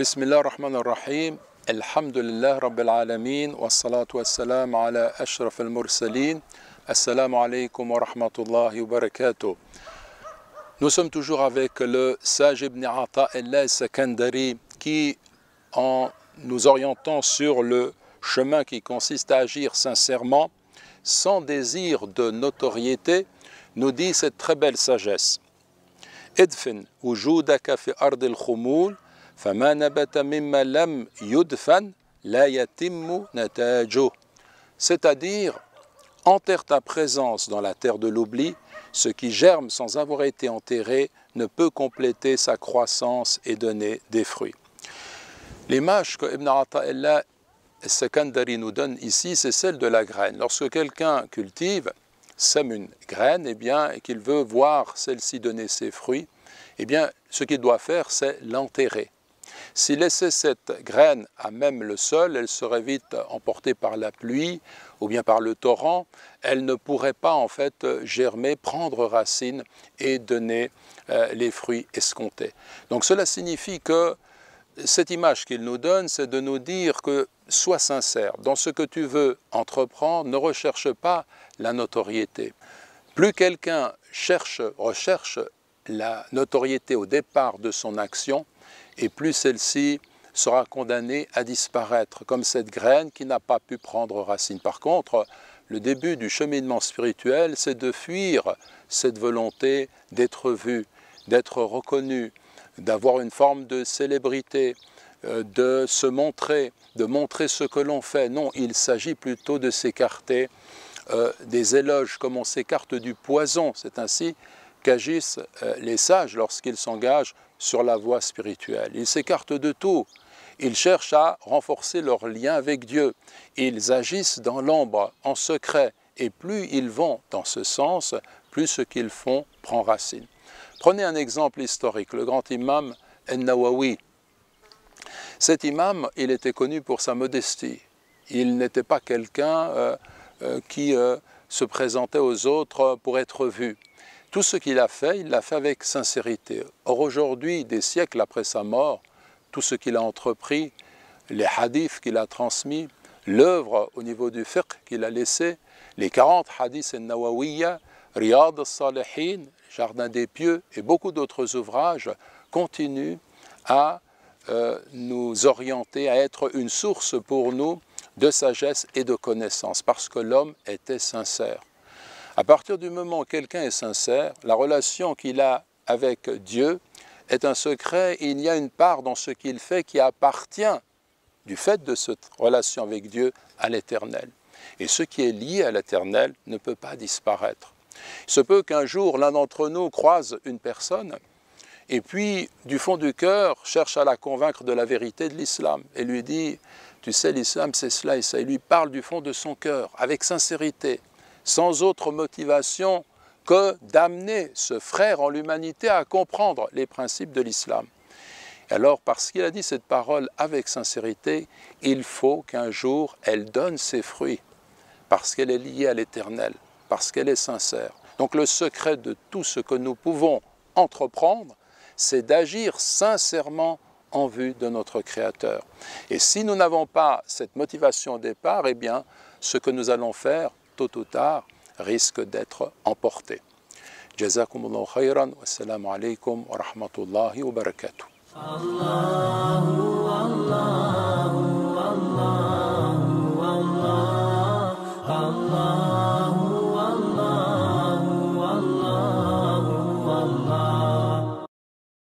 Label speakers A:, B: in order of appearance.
A: بسم الله الرحمن الرحيم الحمد لله رب العالمين والصلاة والسلام على أشرف المرسلين السلام عليكم ورحمة الله وبركاته Nous sommes toujours avec le sage Ibn Ata Allah Sakandari qui, en nous orientant sur le chemin qui consiste à agir sincèrement, sans désir de notoriété, nous dit cette très belle sagesse. Idfin wujudaka fi ard al-khumul nabata mimma lam yudfan la. C'est-à-dire, enterre ta présence dans la terre de l'oubli, ce qui germe sans avoir été enterré ne peut compléter sa croissance et donner des fruits. L'image que Ibn Ata'illah Sekandari nous donne ici, c'est celle de la graine. Lorsque quelqu'un cultive, sème une graine, eh bien, et qu'il veut voir celle-ci donner ses fruits, eh bien, ce qu'il doit faire, c'est l'enterrer. S'il laissait cette graine à même le sol, elle serait vite emportée par la pluie ou bien par le torrent. Elle ne pourrait pas en fait germer, prendre racine et donner euh, les fruits escomptés. Donc cela signifie que cette image qu'il nous donne, c'est de nous dire que sois sincère. Dans ce que tu veux entreprendre, ne recherche pas la notoriété. Plus quelqu'un cherche, recherche la notoriété au départ de son action, et plus celle-ci sera condamnée à disparaître, comme cette graine qui n'a pas pu prendre racine. Par contre, le début du cheminement spirituel, c'est de fuir cette volonté d'être vu, d'être reconnu, d'avoir une forme de célébrité, euh, de se montrer, de montrer ce que l'on fait. Non, il s'agit plutôt de s'écarter euh, des éloges, comme on s'écarte du poison. C'est ainsi qu'agissent euh, les sages lorsqu'ils s'engagent sur la voie spirituelle. Ils s'écartent de tout. Ils cherchent à renforcer leur lien avec Dieu. Ils agissent dans l'ombre, en secret. Et plus ils vont dans ce sens, plus ce qu'ils font prend racine. Prenez un exemple historique, le grand imam En-Nawawi. Cet imam, il était connu pour sa modestie. Il n'était pas quelqu'un euh, euh, qui euh, se présentait aux autres pour être vu. Tout ce qu'il a fait, il l'a fait avec sincérité. Or aujourd'hui, des siècles après sa mort, tout ce qu'il a entrepris, les hadiths qu'il a transmis, l'œuvre au niveau du fiqh qu'il a laissé, les 40 hadiths en-Nawawiyya, Riyad al-Salihin, Jardin des Pieux et beaucoup d'autres ouvrages continuent à euh, nous orienter, à être une source pour nous de sagesse et de connaissance, parce que l'homme était sincère. À partir du moment où quelqu'un est sincère, la relation qu'il a avec Dieu est un secret. Il y a une part dans ce qu'il fait qui appartient du fait de cette relation avec Dieu à l'éternel. Et ce qui est lié à l'éternel ne peut pas disparaître. Il se peut qu'un jour l'un d'entre nous croise une personne et puis du fond du cœur cherche à la convaincre de la vérité de l'islam et lui dit, tu sais l'islam c'est cela et ça. Il lui parle du fond de son cœur avec sincérité sans autre motivation que d'amener ce frère en l'humanité à comprendre les principes de l'islam. Alors, parce qu'il a dit cette parole avec sincérité, il faut qu'un jour elle donne ses fruits, parce qu'elle est liée à l'éternel, parce qu'elle est sincère. Donc le secret de tout ce que nous pouvons entreprendre, c'est d'agir sincèrement en vue de notre Créateur. Et si nous n'avons pas cette motivation au départ, eh bien, ce que nous allons faire tôt ou tard, risque d'être emporté. Jazakumullahu khayran, wassalamu alaikum wa rahmatullahi wa barakatuh.